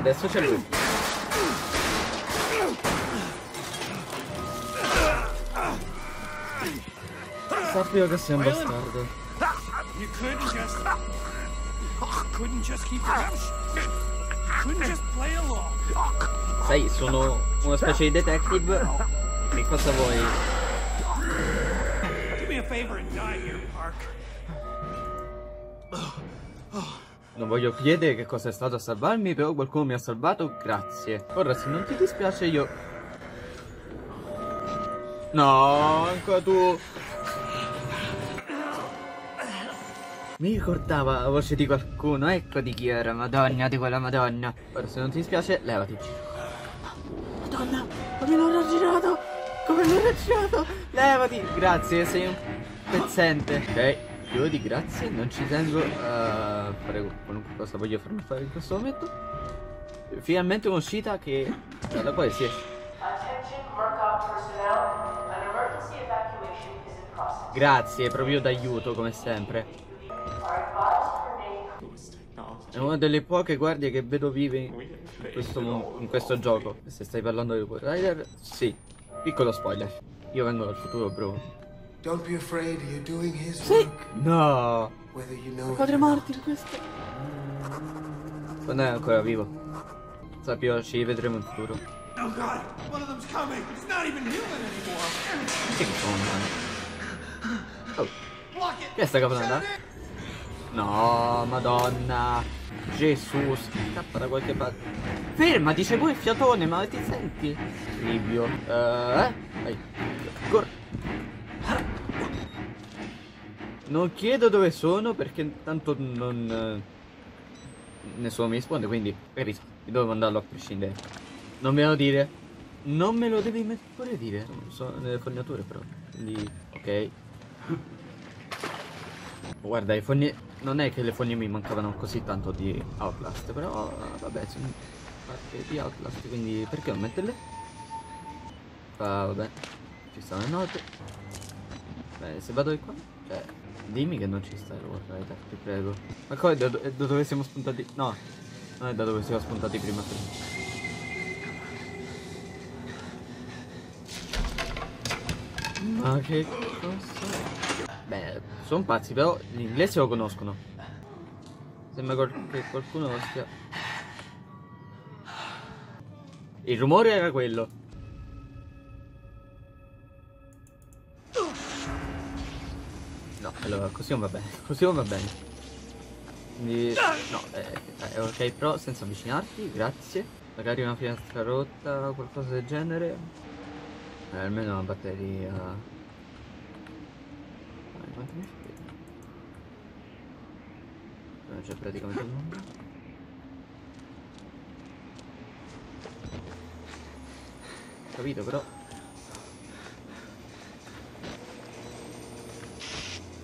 adesso c'è lui. Sappio che sei un bastardo. You couldn't just. Couldn't just keep your shut. Couldn't just play along. Sai, sono una specie di detective. Che cosa vuoi? Do me a favor and die here, Park. Non voglio chiedere che cosa è stato a salvarmi, però qualcuno mi ha salvato, grazie. Ora, se non ti dispiace, io... No, ancora tu... Mi ricordava la voce di qualcuno, ecco di chi era, madonna di quella madonna. Ora, se non ti dispiace, levati. Madonna, come l'ho raggirato! Come l'ho raggirato! Levati! Grazie, sei un pezzente. Ok. Io di grazie, non ci tengo a fare qualunque cosa voglio farmi fare in questo momento. Finalmente un'uscita che dalla quale si esce. Attention Murkoff personnel, an emergency evacuation is in process. Grazie, proprio d'aiuto come sempre. È una delle poche guardie che vedo vive in questo, in questo gioco. Se stai parlando di Rider, sì. Piccolo spoiler. Io vengo dal futuro, bro. Don't be afraid, you're doing his Sì. work, No. whether you know Padre. Martin, questo. Non è ancora vivo. Sappiamo, ci vedremo in futuro. Oh god, one of them's coming. It's not even human anymore. Che sono? Oh, che sta caponata? No, madonna. Gesù, scappa da qualche parte. Fermati, c'è pure il fiatone, ma ti senti? Livio. Eh, eh? Vai. Non chiedo dove sono perché tanto non... eh, Nessuno mi risponde, quindi capisco. Devo mandarlo a prescindere. Non me lo dire. Non me lo devi pure dire. Sono nelle fognature però. Quindi, ok. Guarda, i fogni... Non è che le fogne mi mancavano così tanto di Outlast, però vabbè, sono parte di Outlast, quindi perché non metterle? Ah, vabbè, ci stanno le note. Beh, se vado di qua, cioè, dimmi che non ci sta il War Rider, ti prego. Ma come da, do- da dove siamo spuntati? No, non è da dove siamo spuntati prima. Ma che cosa? Beh, sono pazzi, però l'inglese lo conoscono. Sembra che qualcuno lo stia. Il rumore era quello. Allora così non va bene. Così non va bene. Quindi, no, eh, eh, ok, però senza avvicinarti, grazie. Magari una finestra rotta o qualcosa del genere. Eh, almeno una batteria. Dai, quanto mi spiega? Non c'è praticamente nulla. Capito però.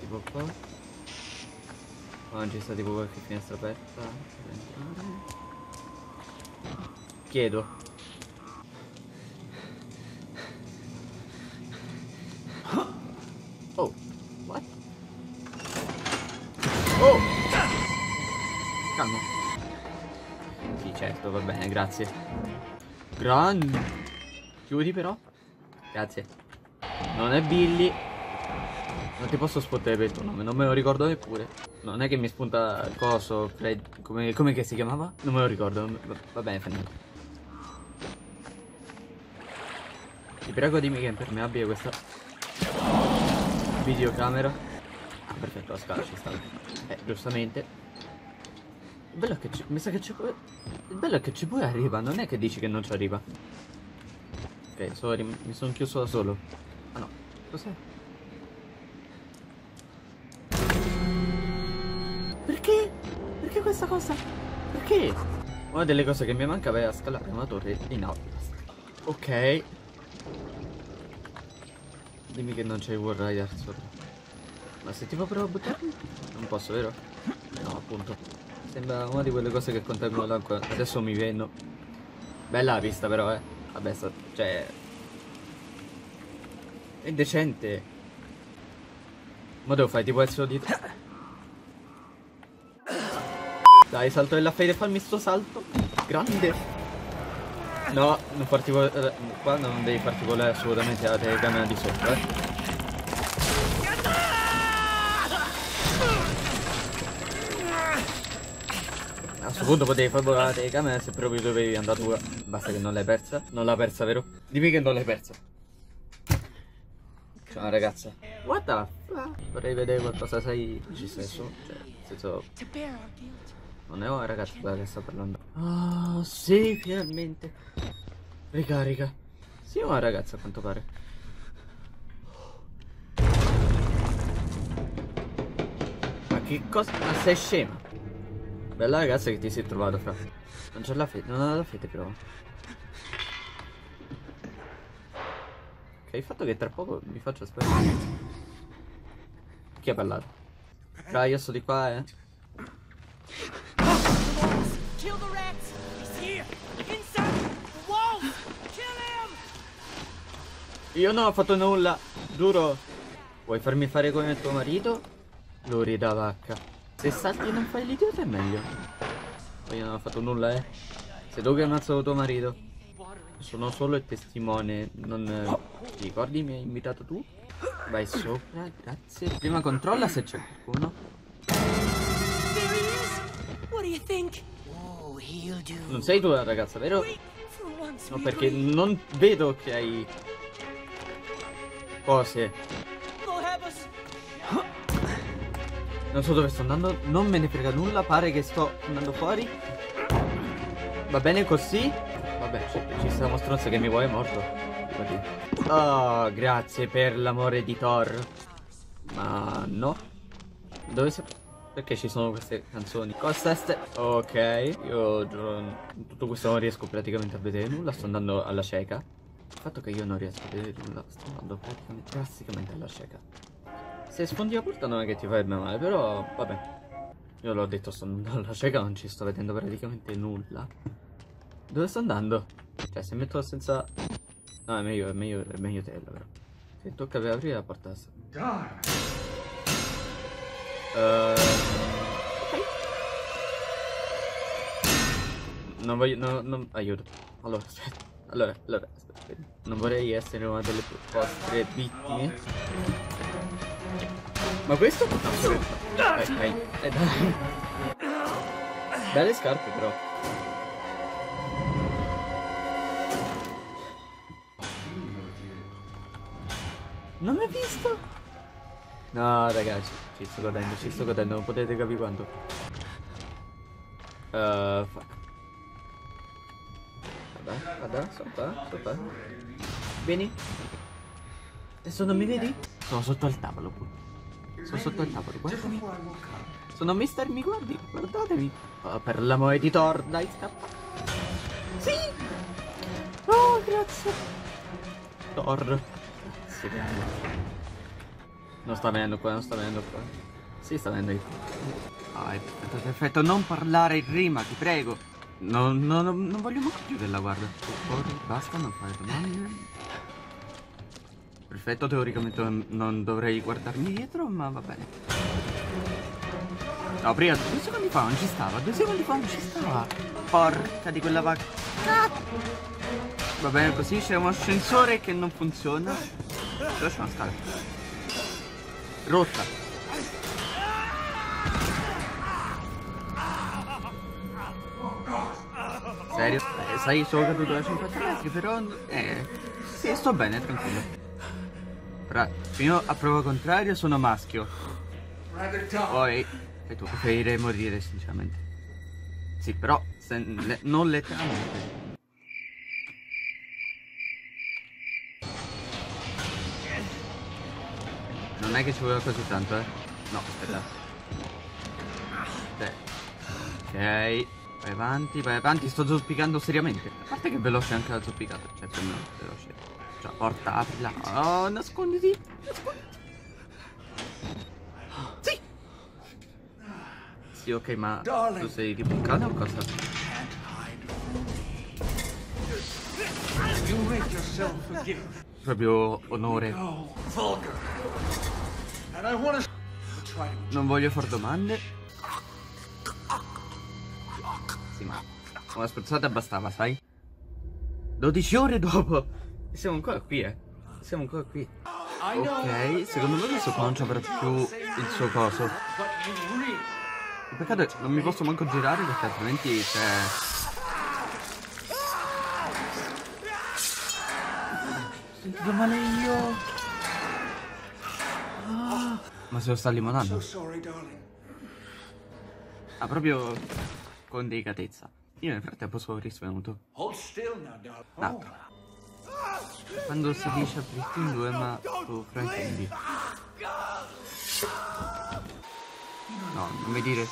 Tipo qua. Qua non c'è sta tipo qualche finestra aperta. per entrare. Chiedo. Oh, what? Oh! Calmo. Sì, certo, va bene, grazie. Grande. Chiudi però. Grazie. Non è Billy. Non ti posso spottare per il tuo nome, non me lo ricordo neppure. Non è che mi spunta il coso, Fred. Come, come che si chiamava? Non me lo ricordo. Va, bene, finito. Ti prego dimmi che è impermeabile questa videocamera. Ah, perfetto, la scala ci sta. Eh, giustamente. Il bello è che ci, mi sa che ci pure. Il bello è che ci pure arriva, non è che dici che non ci arriva. Ok, sorry, mi sono chiuso da solo. Ah no, cos'è? Perché? Perché questa cosa? Perché? Una delle cose che mi mancava era scalare una torre in Outlast. Ok. Dimmi che non c'è il War Rider sopra. Ma se ti fa però a buttarmi? Non posso, vero? No, appunto. Sembra una di quelle cose che contengono l'acqua. Adesso mi venno. Bella la pista però, eh. Vabbè, sta... cioè... È decente. Ma devo fare tipo il suo dito? Dai, salto della fede, fammi sto salto. Grande. No, non farti volare. Qua non devi farti volare assolutamente la telecamera di sotto, eh. A questo punto potevi far volare la telecamera se proprio dovevi andare tu. Basta che non l'hai persa. Non l'ha persa, vero? Dimmi che non l'hai persa. Ciao ragazza. What the fuck? Vorrei vedere qualcosa sai ci sei su. Cioè, nel senso. Non è una ragazza quella che sta parlando. Ah, sì, finalmente. Ricarica. Sì, una ragazza a quanto pare. Ma che cosa? Ma sei scema? Bella ragazza che ti sei trovato fra. Non c'è la fede, non ha la fede però. Ok, il fatto che tra poco mi faccio aspettare. Chi ha parlato? Fra, io sto di qua, eh. Kill the rats! He's here! Inside! The walls! Kill him! Io non ho fatto nulla, giuro. Vuoi farmi fare come tuo marito? Luri da vacca. Se salti e non fai l'idiota è meglio. Poi io non ho fatto nulla, eh. Sei tu che ammazzato tuo marito. Sono solo il testimone, non... eh, Ti ricordi mi hai invitato tu? Vai sopra, grazie. Prima controlla se c'è qualcuno. There he is! What do you think? Non sei tu la ragazza, vero? No, perché non vedo che hai... Cose. Non so dove sto andando, non me ne frega nulla, pare che sto andando fuori. Va bene così? Vabbè, ci, sta uno stronzo che mi vuole morto. Oh, grazie per l'amore di Thor. Ma no. Dove sei? Perché ci sono queste canzoni? Ste? Ok, io tutto questo non riesco praticamente a vedere nulla, sto andando alla cieca. Il fatto che io non riesco a vedere nulla, sto andando praticamente drasticamente alla cieca. Se sfondi la porta non è che ti farebbe male, però vabbè. Io l'ho detto, sto andando alla cieca, non ci sto vedendo praticamente nulla. Dove sto andando? Cioè, se metto senza... No, è meglio, è meglio, è meglio tela, però. Se tocca per aprire la porta... Eh, Non voglio... No, non... Aiuto. Allora, aspetta. Allora, allora, aspetta. Non vorrei essere una delle vostre vittime. Ma questo? No, aspetta. Dai, dai. Eh, dai. Belle scarpe, però. Non mi hai visto? No, ragazzi, ci sto godendo, ci sto godendo, non potete capire quanto. Uh, fuck. Guarda, guarda, sto qua. Vieni. Adesso non mi vedi? Sono sotto al tavolo pure. Sono sotto al tavolo, guardami. Sono mister, mi guardi? Guardatemi. Oh, per l'amore di Thor, dai, scappa. Sì! Oh, grazie. Thor. Grazie, grande. Non sta venendo qua, non sta venendo qua. Sì, sta venendo qua. Ah, è perfetto, perfetto. Non parlare in rima, ti prego. No, no, no, non voglio manco chiuderla, guarda. Corri, basta, non fare domande. Perfetto, teoricamente non- non dovrei guardarmi dietro, ma va bene. No, prima, due secondi fa non ci stava, due secondi fa non ci stava. Porca di quella vacca. Va bene così, c'è un ascensore che non funziona. Dove c'è una scala? Rotta. Serio? Eh, sai, sono caduto da 50 metri, però... Eh, sì, sto bene, tranquillo. Però, fino a prova contraria sono maschio. Poi, e tu preferirei morire, sinceramente. Sì, però, se- le- non letteralmente. Non è che ci voleva così tanto, eh? No. Aspetta. Ok, vai avanti, vai avanti, sto zoppicando seriamente. A parte che è veloce anche la zoppicata, cioè più o meno veloce. Cioè, porta, aprila. Oh, nasconditi, nasconditi. Sì! Sì, ok, ma tu sei tipo un cane o cosa? Proprio onore. Non voglio far domande. Sì, ma una spruzzata bastava, sai? 12 ore dopo. E siamo ancora qui, eh. Siamo ancora qui. Ok, secondo me adesso qua non ci avrà più il suo coso. Il peccato è che non mi posso manco girare perché altrimenti c'è... Ho sentito male io. Ah, ma se lo sta limonando? Sorry, darling. Ah, proprio con delicatezza. Io nel frattempo sono risvenuto. Ah. Quando si dice aprirti in due, ma tu fraintendi. No, non mi dire.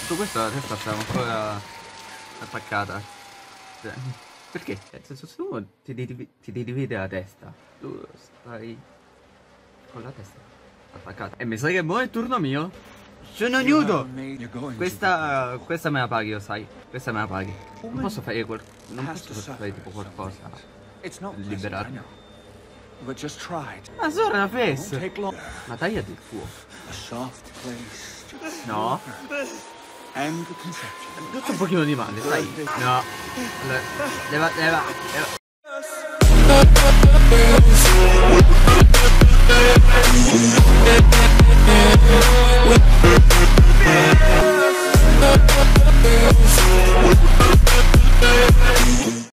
Tutto questo la testa stava ancora attaccata. Cioè, perché? Nel senso, se uno ti, ti divide la testa, tu stai con la testa attaccata. E mi sa che mo è il turno mio. Sono nudo! Questa, questa me la paghi, lo sai. Questa me la paghi. Non posso fare quel... Non posso fare tipo qualcosa. Liberarmi. Ma sono una face! Ma tagliati il tuo. No. Tutto un pochino di male, dai. No. Leva, leva, leva.